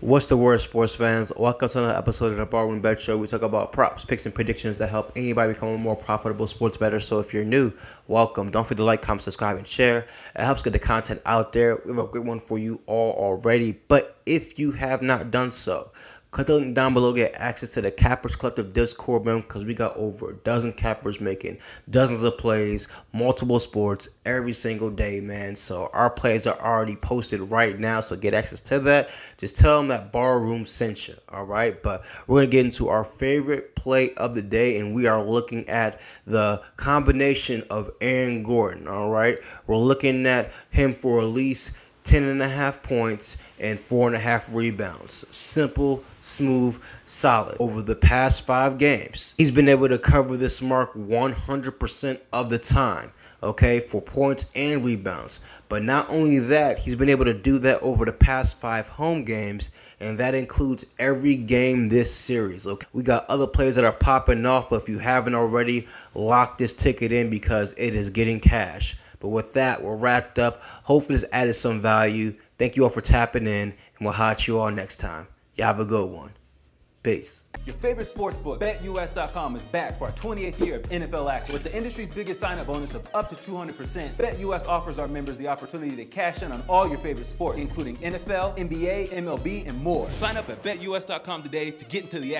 What's the word, sports fans? Welcome to another episode of the Barroom Bet Show. We talk about props, picks, and predictions that help anybody become a more profitable sports bettor. So if you're new, welcome. Don't forget to like, comment, subscribe, and share. It helps get the content out there. We have a great one for you all already. But if you have not done so, Click the link down below, get access to the Cappers Collective Discord room because we got over a dozen cappers making dozens of plays, multiple sports every single day, man. So our plays are already posted right now, so get access to that. Just tell them that Barroom sent you, all right? But we're gonna get into our favorite play of the day, and we are looking at the combination of Aaron Gordon, all right? We're looking at him for at least 10 and a half points and four and a half rebounds. Simple, smooth, solid. Over the past five games, he's been able to cover this mark 100% of the time, okay, for points and rebounds. But not only that, he's been able to do that over the past five home games, and that includes every game this series. Okay, we got other players that are popping off, but if you haven't already, lock this ticket in because it is getting cash. But with that, we're wrapped up. Hopefully, this added some value. Thank you all for tapping in, and we'll hot you all next time. Y'all have a good one. Peace. Your favorite sports book, BetUS.com, is back for our 28th year of NFL action. With the industry's biggest sign-up bonus of up to 200%, BetUS offers our members the opportunity to cash in on all your favorite sports, including NFL, NBA, MLB, and more. Sign up at BetUS.com today to get into the action.